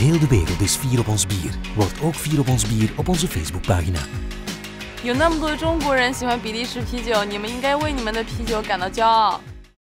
Heel de wereld is fier op ons bier. Wordt ook fier op ons bier op onze Facebookpagina.